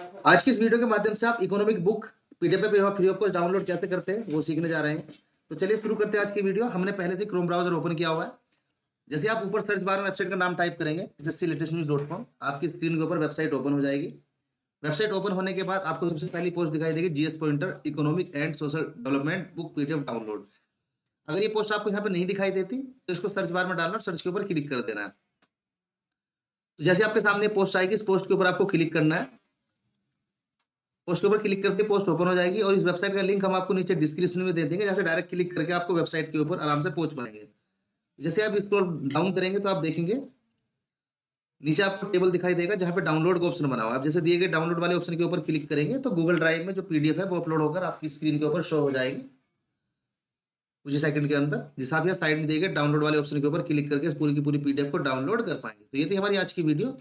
आज की इस वीडियो के माध्यम से आप इकोनॉमिक बुक पीडीएफ पे फ्री ऑफ़ कॉस्ट डाउनलोड कैसे करते हैं, वो सीखने जा रहे हैं। तो चलिए शुरू करते हैं आज की वीडियो। हमने पहले से क्रोम ब्राउज़र ओपन किया हुआ है। जैसे आप ऊपर सर्च बार में वेबसाइट का नाम टाइप करेंगे लेटेस्ट न्यूज़ डॉट कॉम आपकी स्क्रीन के ऊपर वेबसाइट ओपन हो जाएगी। वेबसाइट ओपन होने के बाद आपको सबसे पहली पोस्ट दिखाई देगी GS pointer economic and social development book PDF download अगर ये पोस्ट आपको यहाँ पे नहीं दिखाई देती तो इसको सर्च बार में डालना सर्च के ऊपर क्लिक कर देना है। तो जैसे आपके सामने पोस्ट आएगी, इस पोस्ट के ऊपर आपको क्लिक करना है। पोस्ट ऊपर क्लिक करके पोस्ट ओपन हो जाएगी और इस वेबसाइट का लिंक हम आपको नीचे डिस्क्रिप्शन में दे देंगे जैसे डायरेक्ट क्लिक करके आपको वेबसाइट के ऊपर आराम से पहुँच पाएँगे। जैसे आप इसको डाउन करेंगे तो आप देखेंगे, नीचे आपको टेबल दिखाई देगा जहाँ पे डाउनलोड का ऑप्शन बना हुआ है। जैसे दिए गए डाउनलोड वाले ऑप्शन के ऊपर क्लिक करेंगे तो गूगल ड्राइव में जो पीडीएफ है वो अपलोड होकर आपकी स्क्रीन के ऊपर शो हो जाएगी। कुछ सेकंड के अंदर, जिस आप यहाँ साइड में दिए गए डाउनलोड वाले ऑप्शन के ऊपर क्लिक करके पूरी की पूरी पीडीएफ को डाउनलोड कर पाएँगे। तो ये थी हमारी आज की वीडियो